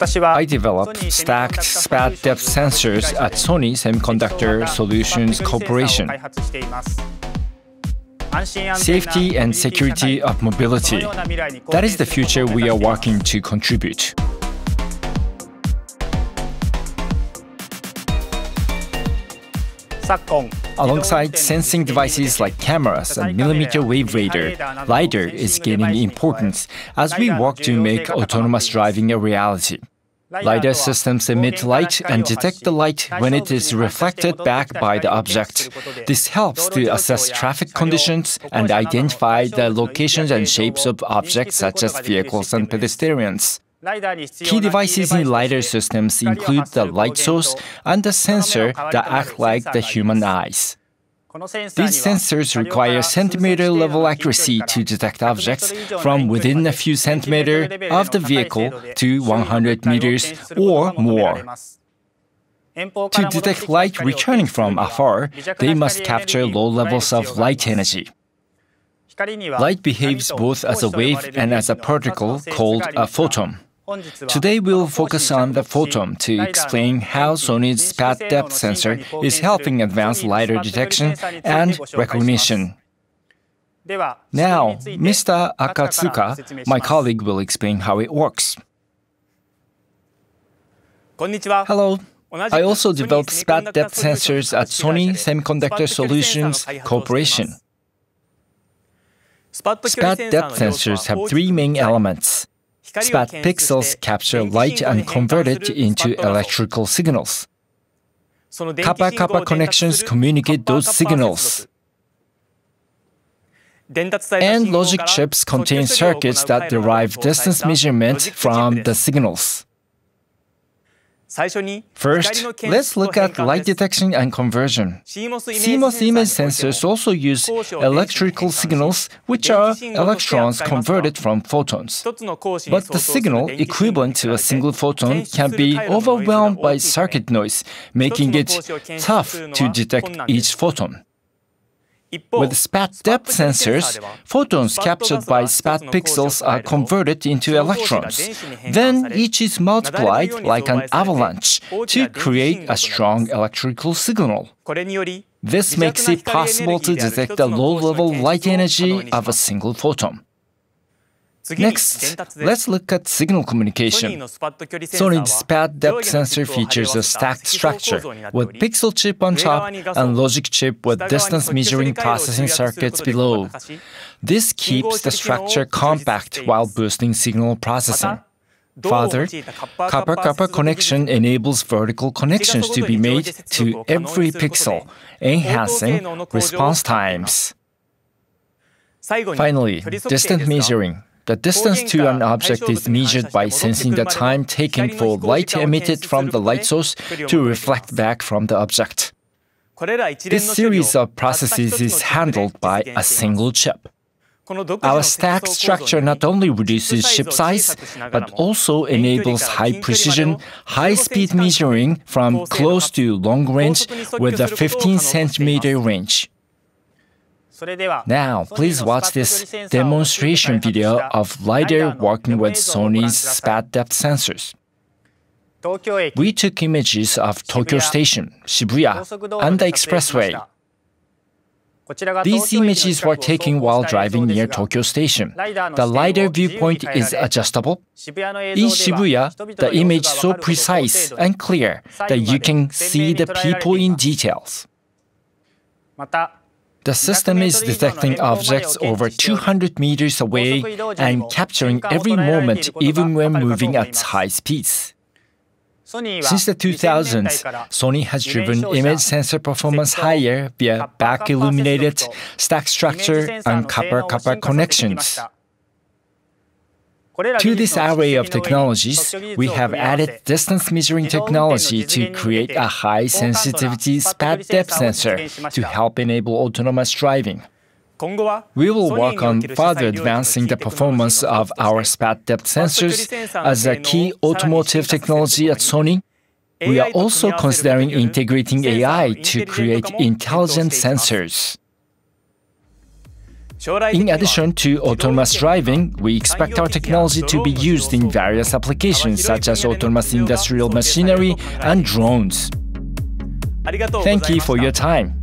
I developed stacked SPAD depth sensors at Sony Semiconductor Solutions Corporation. Safety and security of mobility. That is the future we are working to contribute. Alongside sensing devices like cameras and millimeter wave radar, LiDAR is gaining importance as we work to make autonomous driving a reality. LiDAR systems emit light and detect the light when it is reflected back by the object. This helps to assess traffic conditions and identify the locations and shapes of objects such as vehicles and pedestrians. Key devices in LiDAR systems include the light source and the sensor that act like the human eyes. These sensors require centimeter level accuracy to detect objects from within a few centimeters of the vehicle to 100 meters or more. To detect light returning from afar, they must capture low levels of light energy. Light behaves both as a wave and as a particle called a photon. Today we'll focus on the photon to explain how Sony's SPAD depth sensor is helping advance LiDAR detection and recognition. Now, Mr. Akatsuka, my colleague, will explain how it works. Hello. I also developed SPAD depth sensors at Sony Semiconductor Solutions Corporation. SPAD depth sensors have three main elements. SPAD pixels capture light and convert it into electrical signals. Copper-copper connections communicate those signals. And logic chips contain circuits that derive distance measurement from the signals. First, let's look at light detection and conversion. CMOS image sensors also use electrical signals, which are electrons converted from photons. But the signal equivalent to a single photon can be overwhelmed by circuit noise, making it tough to detect each photon. With SPAD depth sensors, photons captured by SPAD pixels are converted into electrons. Then each is multiplied like an avalanche to create a strong electrical signal. This makes it possible to detect the low-level light energy of a single photon. Next, let's look at signal communication. Sony's SPAD depth sensor features a stacked structure with pixel chip on top and logic chip with distance measuring processing circuits below. This keeps the structure compact while boosting signal processing. Further, copper copper connection enables vertical connections to be made to every pixel, enhancing response times. Finally, distance measuring. The distance to an object is measured by sensing the time taken for light emitted from the light source to reflect back from the object. This series of processes is handled by a single chip. Our stack structure not only reduces chip size, but also enables high precision, high speed measuring from close to long range with a 15 centimeter range. Now, please watch this demonstration video of LiDAR working with Sony's SPAD depth sensors. We took images of Tokyo Station, Shibuya, and the expressway. These images were taken while driving near Tokyo Station. The LiDAR viewpoint is adjustable. In Shibuya, the image is so precise and clear that you can see the people in details. The system is detecting objects over 200 meters away and capturing every moment even when moving at high speeds. Since the 2000s, Sony has driven image sensor performance higher via back-illuminated, stack structure, and copper-copper connections. To this array of technologies, we have added distance measuring technology to create a high sensitivity SPAD depth sensor to help enable autonomous driving. We will work on further advancing the performance of our SPAD depth sensors as a key automotive technology at Sony. We are also considering integrating AI to create intelligent sensors. In addition to autonomous driving, we expect our technology to be used in various applications such as autonomous industrial machinery and drones. Thank you for your time.